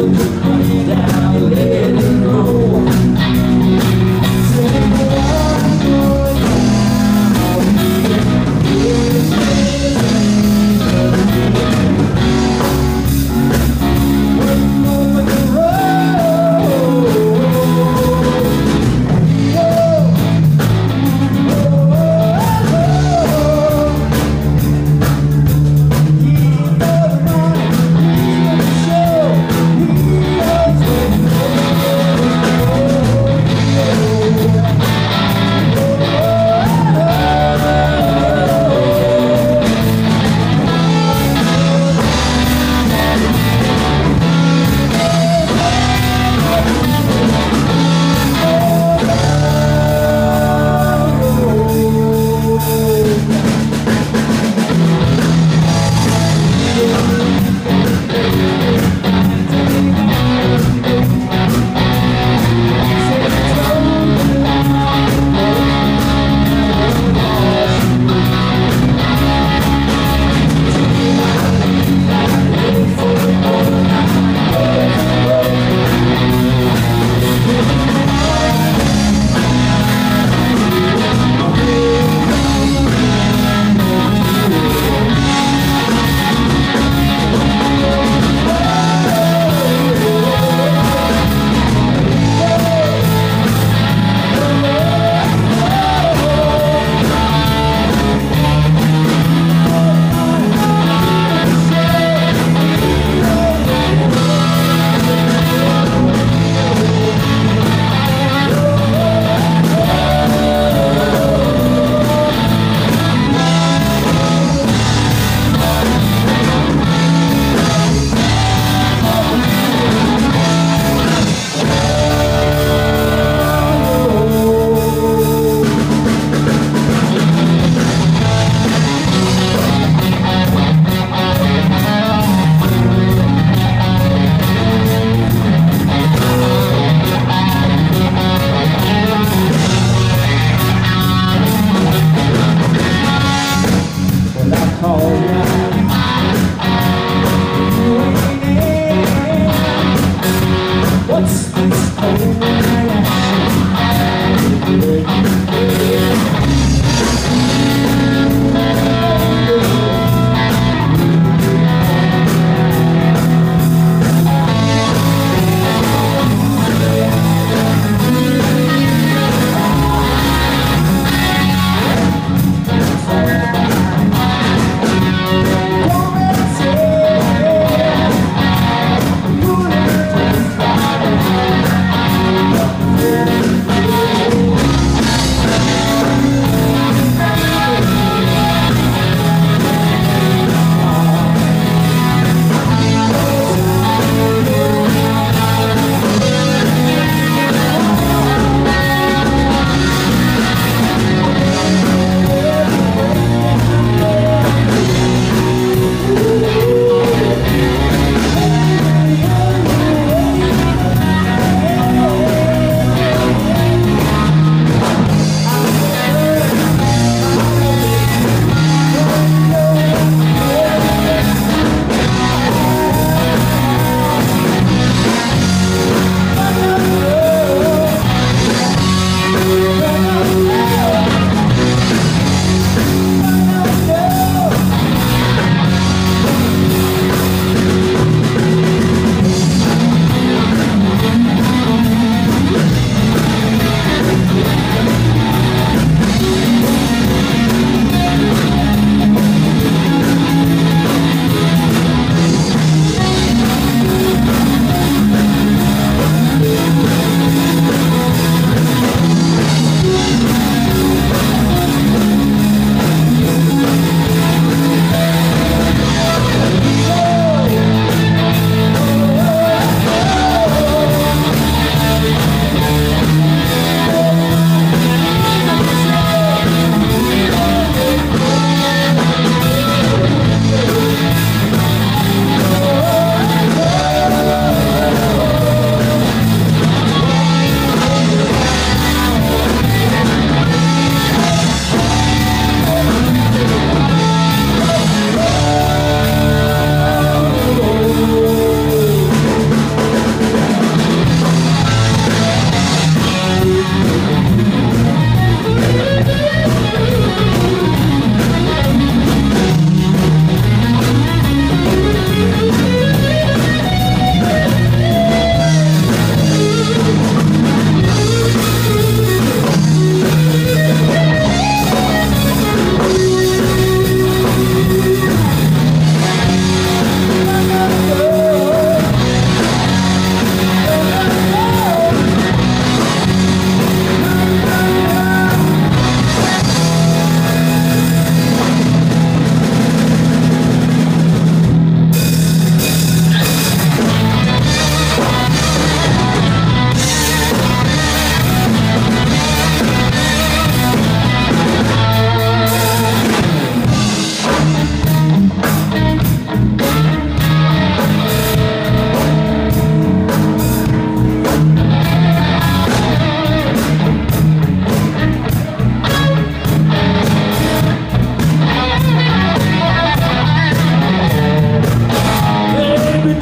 You.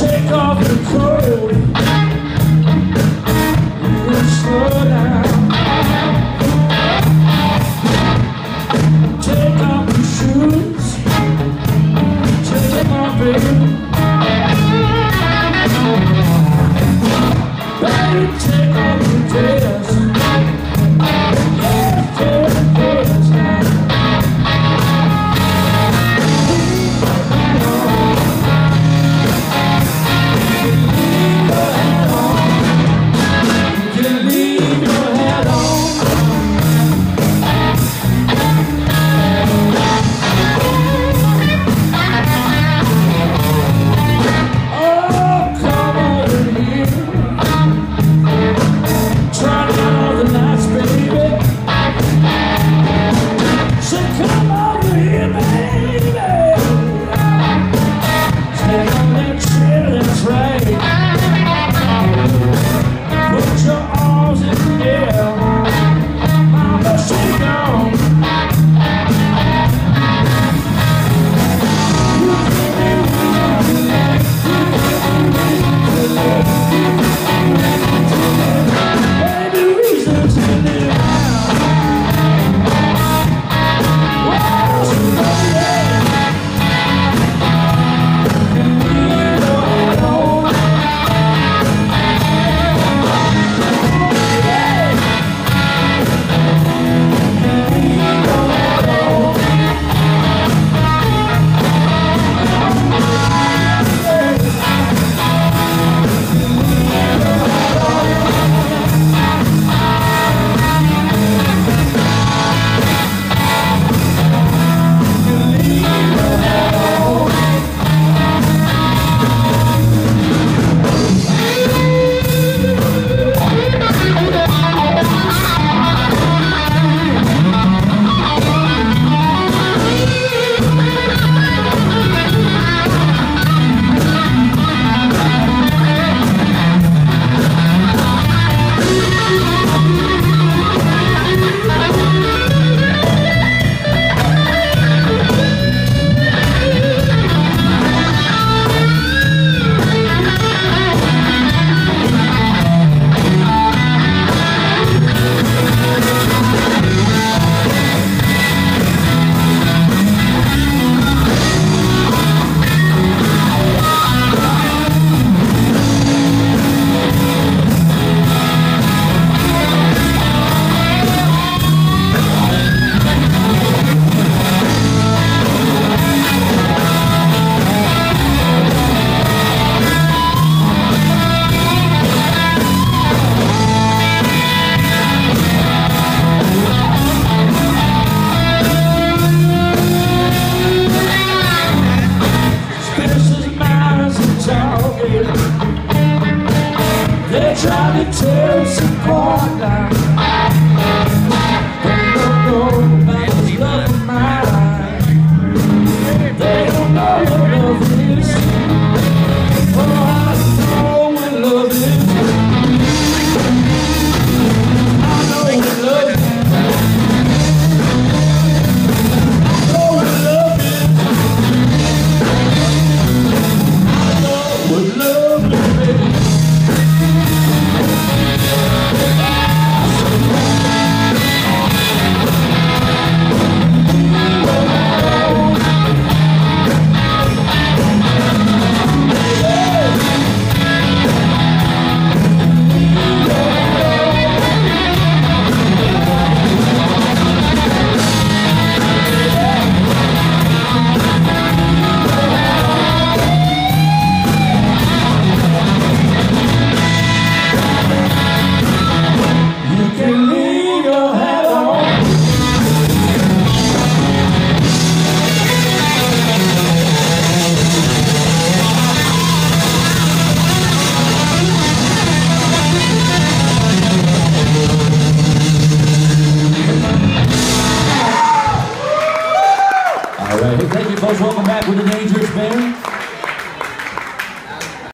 take off the coat. Trying to tear us